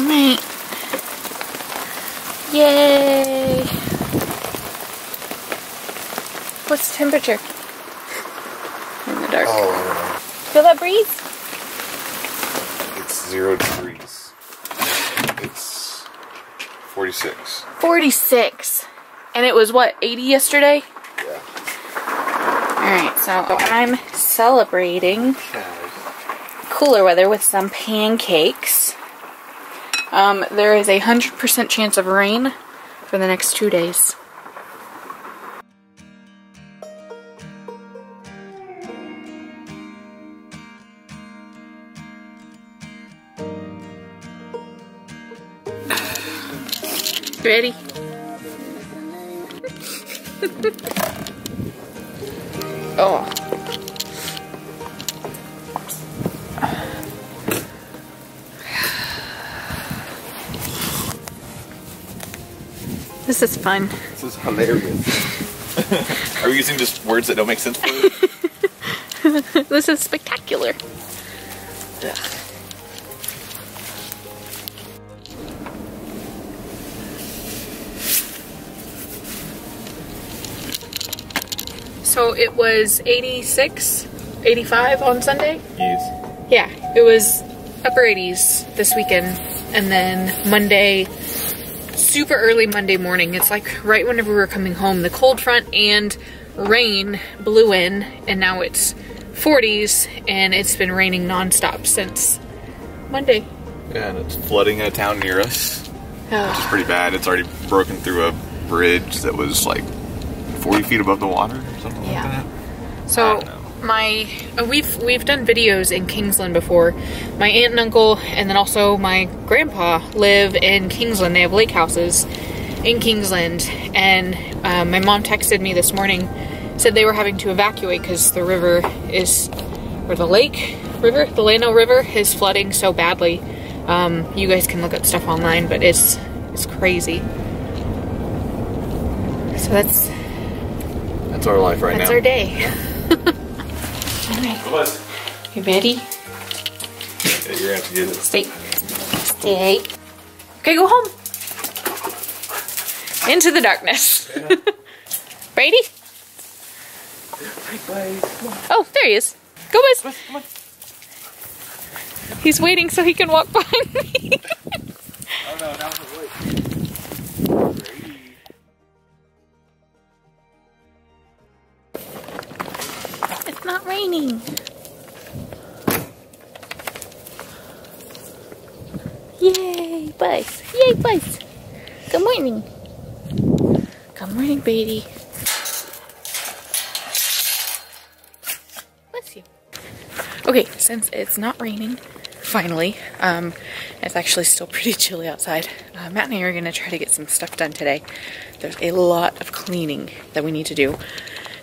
Alright. Yay! What's the temperature? In the dark. Oh. Feel that breeze? It's zero degrees. It's 46. 46. And it was what, 80 yesterday? Yeah. Alright, so I'm celebrating cooler weather with some pancakes. Um, there is a 100% chance of rain for the next two days. Ready? oh. This is fun. This is hilarious. Are we using just words that don't make sense for you? This is spectacular. So it was 86, 85 on Sunday? yes. Yeah, it was upper 80s this weekend. And then Monday, super early Monday morning, it's like right whenever we were coming home, the cold front and rain blew in, and now it's 40s, and it's been raining nonstop since Monday. Yeah, and it's flooding a town near us. Ugh. It's pretty bad. It's already broken through a bridge that was like 40 feet above the water or something Yeah. like that. So. My uh, we've we've done videos in Kingsland before. My aunt and uncle, and then also my grandpa live in Kingsland. They have lake houses in Kingsland, and uh, my mom texted me this morning, said they were having to evacuate because the river is, or the lake river, the Llano River is flooding so badly. Um, you guys can look up stuff online, but it's it's crazy. So that's That's our life right that's now. our day. All right. What? You ready? Yeah, you're gonna have to get it. Stay. Stay. Okay, go home. Into the darkness. Brady? Oh, there he is. Go, Buzz. He's waiting so he can walk behind me. Yay, Buzz. Yay, Buzz. Good morning. Good morning, Brady. Bless you. Okay, since it's not raining, finally, um, it's actually still pretty chilly outside. Uh, Matt and I are gonna try to get some stuff done today. There's a lot of cleaning that we need to do.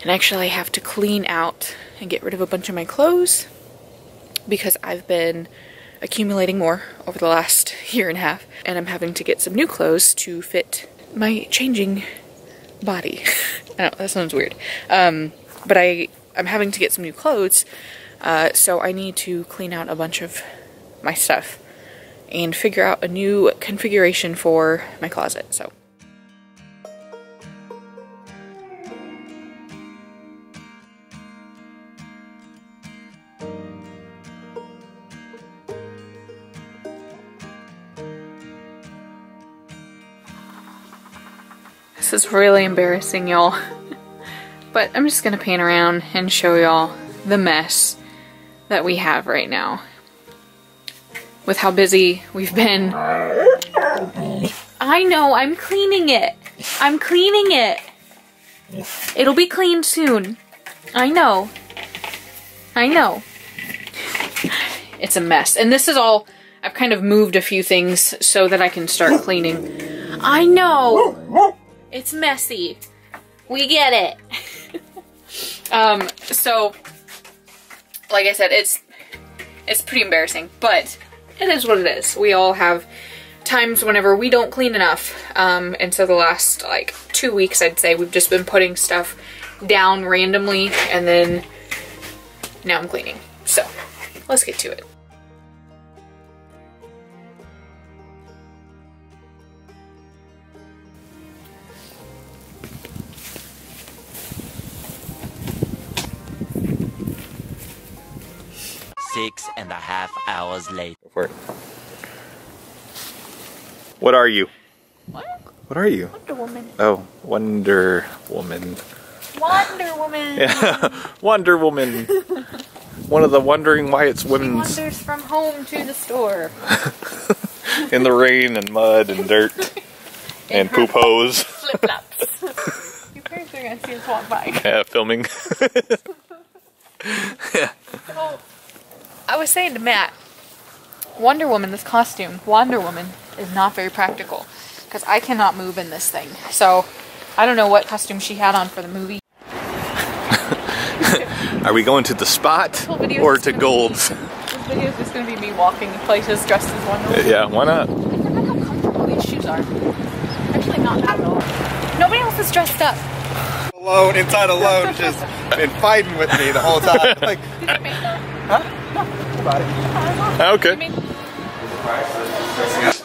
And actually, I have to clean out and get rid of a bunch of my clothes because I've been accumulating more over the last year and a half, and I'm having to get some new clothes to fit my changing body. I know that sounds weird, um, but I I'm having to get some new clothes, uh, so I need to clean out a bunch of my stuff and figure out a new configuration for my closet. So. This is really embarrassing, y'all. but I'm just gonna pan around and show y'all the mess that we have right now. With how busy we've been. I know, I'm cleaning it. I'm cleaning it. It'll be clean soon. I know. I know. It's a mess. And this is all, I've kind of moved a few things so that I can start cleaning. I know. It's messy. We get it. um, so, like I said, it's it's pretty embarrassing, but it is what it is. We all have times whenever we don't clean enough. Um, and so the last like two weeks, I'd say we've just been putting stuff down randomly, and then now I'm cleaning. So let's get to it. Hours later. Go for it. What are you? What? What are you? Wonder Woman. Oh, Wonder Woman. Wonder Woman. Yeah, Wonder Woman. One of the Wandering Wyatts She women's wanders from home to the store. in the rain and mud and dirt and poop hose. Flip flops. Your parents are gonna see us walk by. Yeah, filming. So, I was saying to Matt, Wonder Woman, this costume, Wonder Woman, is not very practical because I cannot move in this thing. So, I don't know what costume she had on for the movie. Are we going to the spot or to gonna Gold's? This video is just gonna be me walking places dressed as Wonder Woman. Yeah, why not? Look at how comfortable these shoes are. Actually, not bad at all. Nobody else is dressed up. alone inside alone just been fighting with me the whole time. Like, Did you make them? Okay. I mean,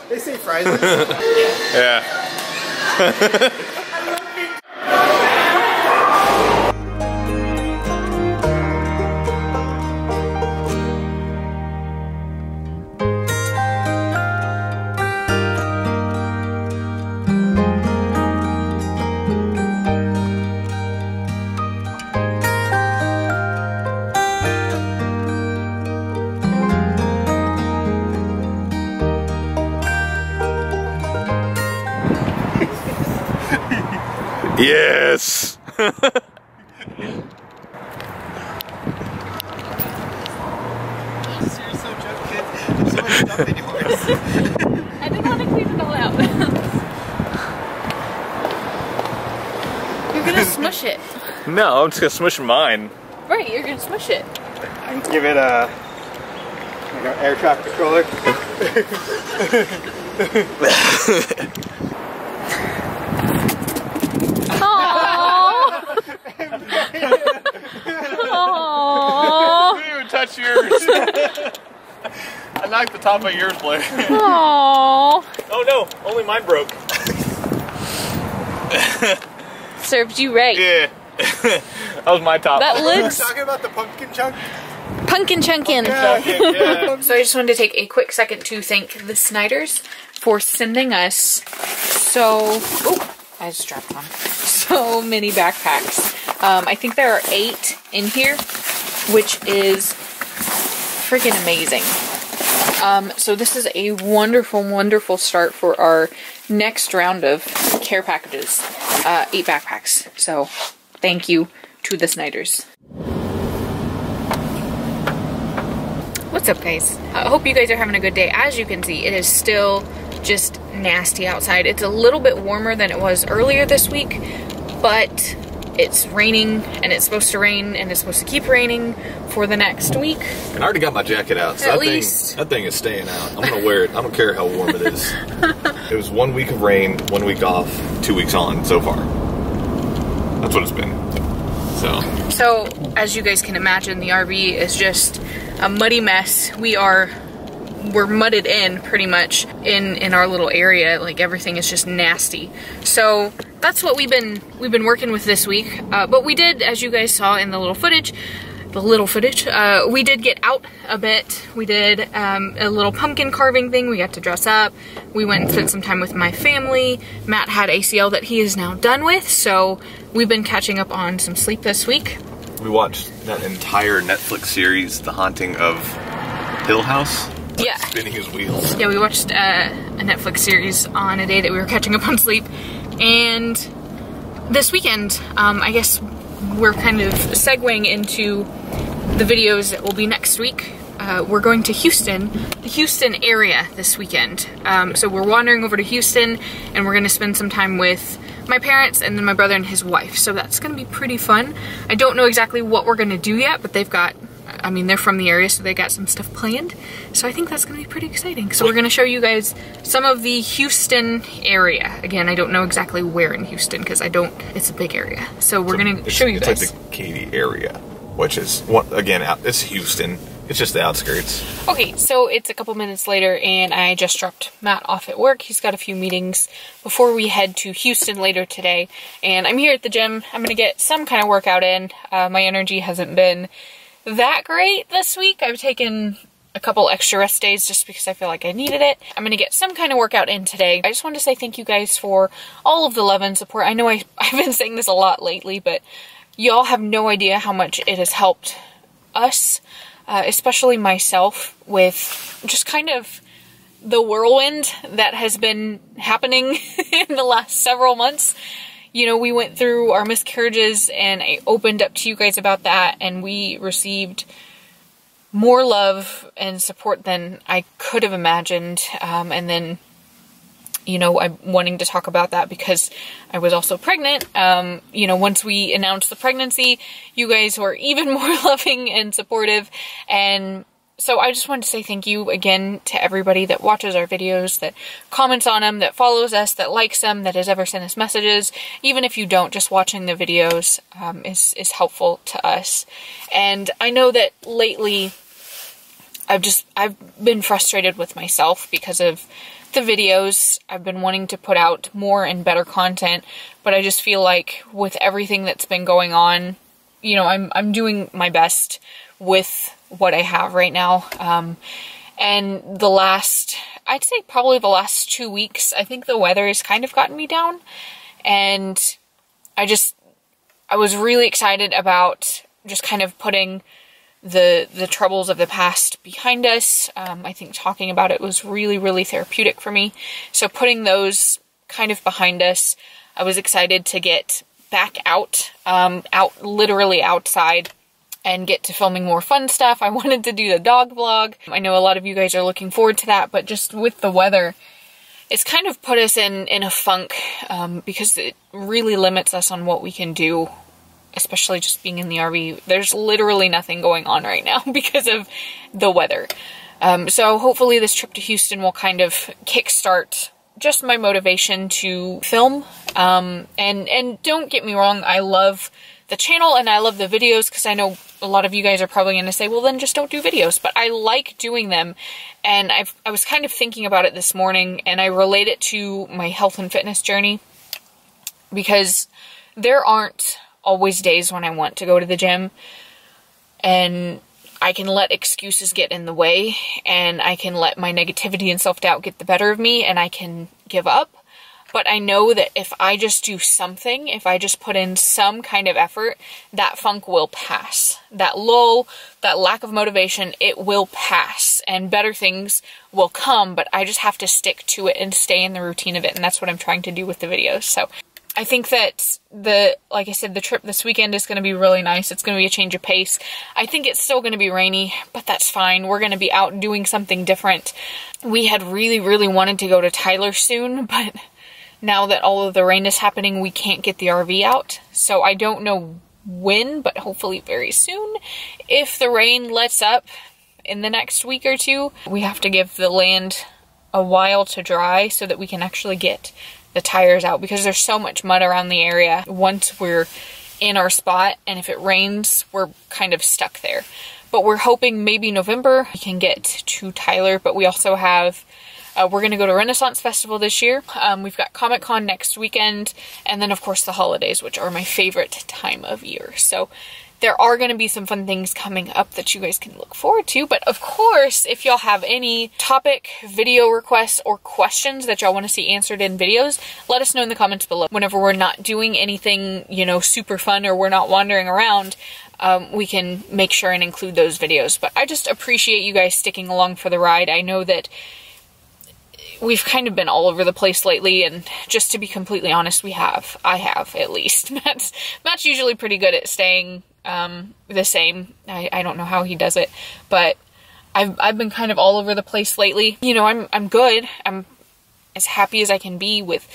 they say fries. Yeah. Yes. I didn't want to clean it all out. you're gonna smush it. No, I'm just gonna smush mine. Right, you're gonna smush it. I can give it a like an air traffic controller. Aww. Aww. didn't even touch yours. I knocked the top of yours blade. Aww. Oh no, only mine broke. Served you right. Yeah. that was my top. That We're looks talking about the pumpkin chunk. pumpkin chunkin'. yeah. So I just wanted to take a quick second to thank the Snyders for sending us so. Oh, I just dropped one. So many backpacks. Um, I think there are eight in here, which is freaking amazing. Um, so this is a wonderful, wonderful start for our next round of care packages. Uh, eight backpacks. So thank you to the Snyders. What's up, guys? I hope you guys are having a good day. As you can see, it is still just nasty outside. It's a little bit warmer than it was earlier this week, but it's raining and it's supposed to rain and it's supposed to keep raining for the next week. And I already got my jacket out. So At that least. thing, that thing is staying out. I'm gonna wear it. I don't care how warm it is. it was one week of rain, one week off, two weeks on so far. That's what it's been. So So, as you guys can imagine, the RV is just a muddy mess. We are we're mudded in pretty much in in our little area. Like everything is just nasty. So that's what we've been we've been working with this week. Uh, but we did, as you guys saw in the little footage, the little footage, uh, we did get out a bit. We did um, a little pumpkin carving thing. We got to dress up. We went and spent some time with my family. Matt had ACL that he is now done with, so we've been catching up on some sleep this week. we watched that entire Netflix series, The Haunting of Hill House. Yeah. Spinning his wheels. Yeah, we watched uh, a Netflix series on a day that we were catching up on sleep, and this weekend, um, I guess we're kind of segueing into the videos that will be next week. Uh, we're going to Houston, the Houston area this weekend. Um, so we're wandering over to Houston, and we're going to spend some time with my parents and then my brother and his wife. So that's going to be pretty fun. I don't know exactly what we're going to do yet, but they've got I mean, they're from the area, so they got some stuff planned. So I think that's going to be pretty exciting. So we're going to show you guys some of the Houston area. Again, I don't know exactly where in Houston because I don't, it's a big area. So we're going to show you it's guys. like the Katy area, which is what again? It's Houston. It's just the outskirts. Okay, so it's a couple minutes later, and I just dropped Matt off at work. He's got a few meetings before we head to Houston later today. And I'm here at the gym. I'm going to get some kind of workout in. Uh, my energy hasn't been that great this week. I've taken a couple extra rest days just because I feel like I needed it. I'm gonna get some kind of workout in today. I just wanted to say thank you guys for all of the love and support. I know I, I've been saying this a lot lately, but y'all have no idea how much it has helped us, uh, especially myself, with just kind of the whirlwind that has been happening in the last several months. You know, we went through our miscarriages and I opened up to you guys about that and we received more love and support than I could have imagined. Um, and then, you know, I'm wanting to talk about that because I was also pregnant. Um, you know, once we announced the pregnancy, you guys were even more loving and supportive. And so I just wanted to say thank you again to everybody that watches our videos, that comments on them, that follows us, that likes them, that has ever sent us messages. Even if you don't, just watching the videos um, is, is helpful to us. And I know that lately I've just, I've been frustrated with myself because of the videos. I've been wanting to put out more and better content, but I just feel like with everything that's been going on, you know, I'm, I'm doing my best with what I have right now. Um, and the last, I'd say probably the last two weeks, I think the weather has kind of gotten me down. And I just, I was really excited about just kind of putting the the troubles of the past behind us. Um, I think talking about it was really, really therapeutic for me. So putting those kind of behind us, I was excited to get back out, um, out literally outside and get to filming more fun stuff. I wanted to do the dog vlog. I know a lot of you guys are looking forward to that, but just with the weather, it's kind of put us in, in a funk um, because it really limits us on what we can do, especially just being in the RV. There's literally nothing going on right now because of the weather. Um, so hopefully this trip to Houston will kind of kickstart just my motivation to film. Um, and, and don't get me wrong, I love the channel and I love the videos because I know a lot of you guys are probably going to say, well, then just don't do videos. But I like doing them. And I've, I was kind of thinking about it this morning and I relate it to my health and fitness journey because there aren't always days when I want to go to the gym and I can let excuses get in the way and I can let my negativity and self-doubt get the better of me and I can give up but I know that if I just do something, if I just put in some kind of effort, that funk will pass. That lull, that lack of motivation, it will pass and better things will come, but I just have to stick to it and stay in the routine of it. And that's what I'm trying to do with the videos. So I think that the, like I said, the trip this weekend is going to be really nice. It's going to be a change of pace. I think it's still going to be rainy, but that's fine. We're going to be out doing something different. We had really, really wanted to go to Tyler soon, but now that all of the rain is happening, we can't get the RV out. So I don't know when, but hopefully very soon. If the rain lets up in the next week or two, we have to give the land a while to dry so that we can actually get the tires out because there's so much mud around the area once we're in our spot and if it rains we're kind of stuck there but we're hoping maybe November we can get to Tyler but we also have uh, we're going to go to Renaissance Festival this year. Um, we've got Comic Con next weekend, and then, of course, the holidays, which are my favorite time of year. So, there are going to be some fun things coming up that you guys can look forward to. But of course, if y'all have any topic, video requests, or questions that y'all want to see answered in videos, let us know in the comments below. Whenever we're not doing anything, you know, super fun or we're not wandering around, um, we can make sure and include those videos. But I just appreciate you guys sticking along for the ride. I know that we've kind of been all over the place lately, and just to be completely honest, we have. I have, at least. Matt's, Matt's usually pretty good at staying um, the same. I, I don't know how he does it, but I've, I've been kind of all over the place lately. You know, I'm, I'm good. I'm as happy as I can be with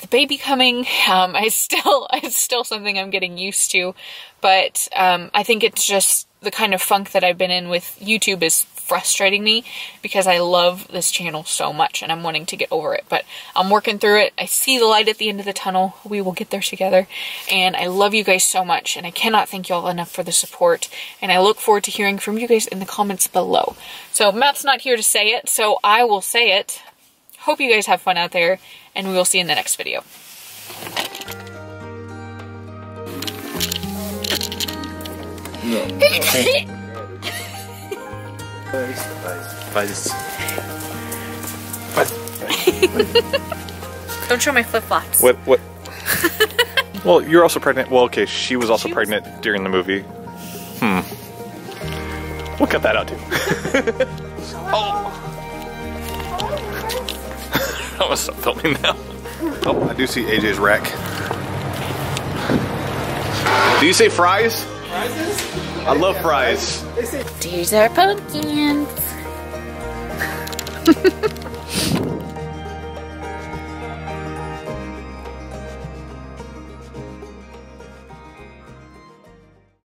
the baby coming. Um, I still, it's still something I'm getting used to, but um, I think it's just the kind of funk that I've been in with YouTube is frustrating me because I love this channel so much and I'm wanting to get over it. But I'm working through it. I see the light at the end of the tunnel. We will get there together. And I love you guys so much. And I cannot thank y'all enough for the support. And I look forward to hearing from you guys in the comments below. So Matt's not here to say it, so I will say it. Hope you guys have fun out there. And we will see you in the next video. No. Don't show my flip flops. What? What? well, you're also pregnant. Well, okay, she was also She was- pregnant during the movie. Hmm. We'll cut that out too. oh. I must stop filming now. Oh, I do see AJ's wreck. Do you say fries? I love fries. These are pumpkins.